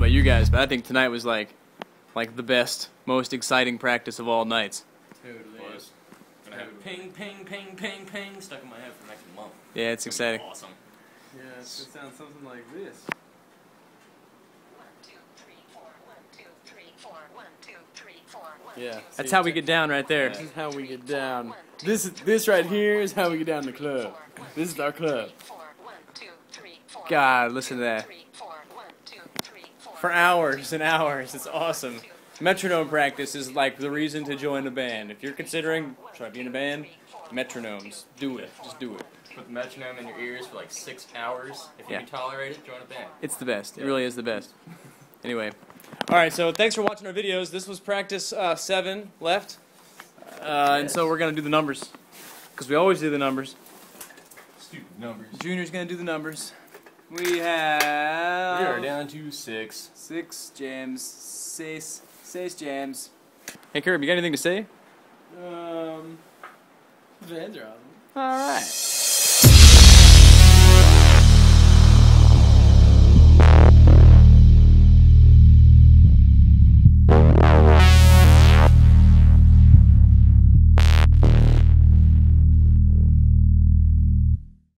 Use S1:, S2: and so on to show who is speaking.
S1: I don't know about you guys, but I think tonight was like, like the best, most exciting practice of all nights.
S2: Totally.
S3: Was. Gonna have ping, ping, ping, ping, ping stuck in my head for the next month.
S1: Yeah, it's
S3: It's
S1: exciting.
S3: Awesome.
S2: Yeah, it should sound something like this.
S4: Yeah.
S1: That's how we get down right there.
S4: This is how we get down. This is this right here is how we get down the club. This is our club.
S1: God, listen to that. For hours and hours, it's awesome. Metronome practice is like the reason to join a band. If you're considering should I be in a band, metronomes, do it. Just do it.
S3: Put the metronome in your ears for like six hours. If you
S1: Yeah.
S3: can tolerate it, join a band.
S1: It's the best. It really is the best. Anyway, all right. So thanks for watching our videos. This was practice uh, seven left, uh, and so we're gonna do the numbers because we always do the numbers.
S3: Stupid numbers.
S1: Junior's gonna do the numbers. We have.
S3: We are down to six.
S1: six jams, six, six jams. Hey, Kirby, you got anything to say?
S4: Um, The Van's are awesome.
S1: All right.